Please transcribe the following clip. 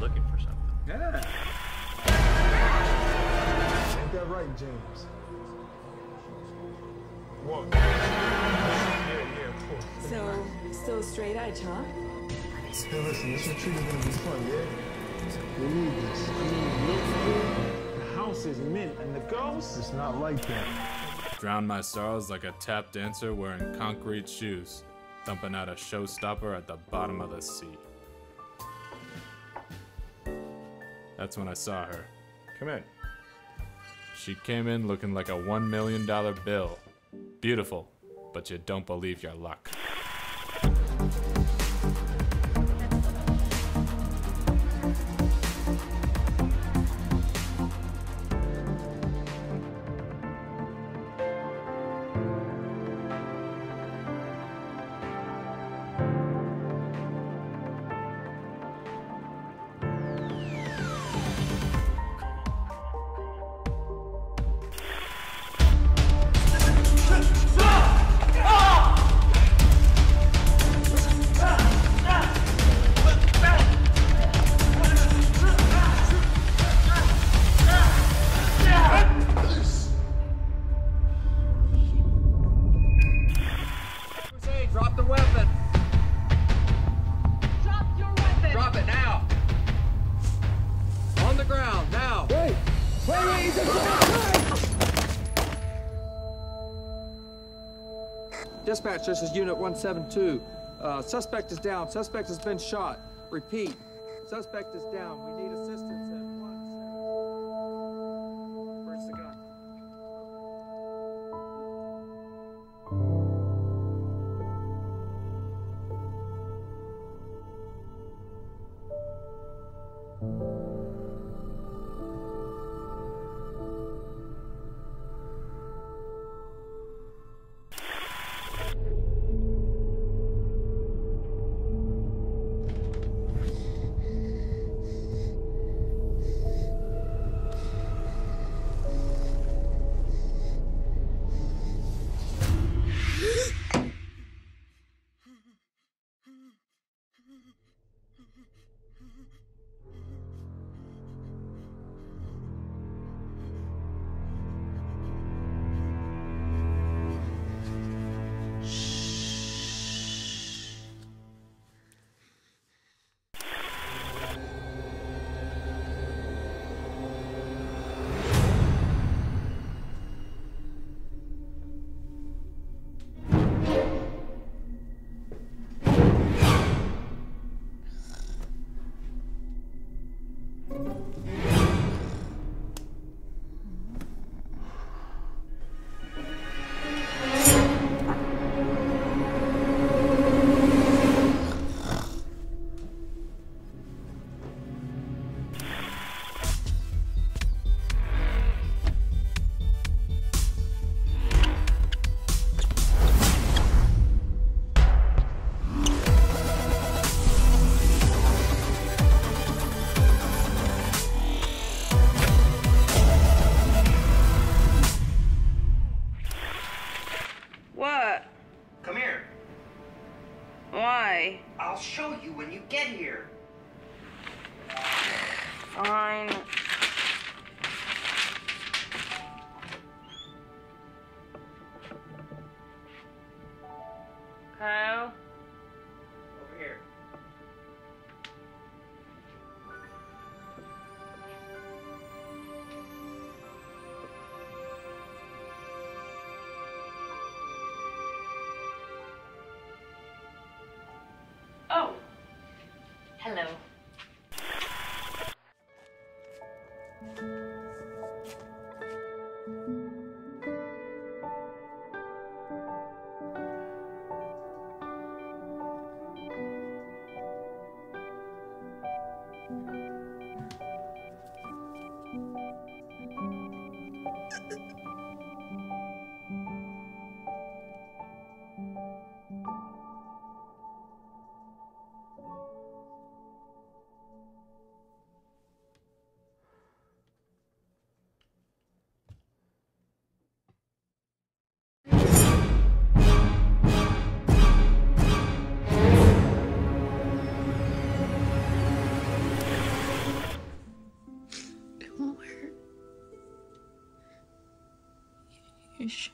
looking for something. Yeah. Ain't that right, James? What? So, still straight edge, huh? Yeah, listen, this retreat is gonna be fun, yeah? We need this. I mean. The house is mint, and the girls? is not like that. Drown my sorrows like a tap dancer wearing concrete shoes, thumping out a showstopper at the bottom of the sea. That's when I saw her. Come in. She came in looking like a $1 million bill. Beautiful, but you don't believe your luck. Dispatch, this is Unit 172. Uh, suspect is down. Suspect has been shot. Repeat. Suspect is down. We need assistance way. I'll show you when you get here. Fine. 也是。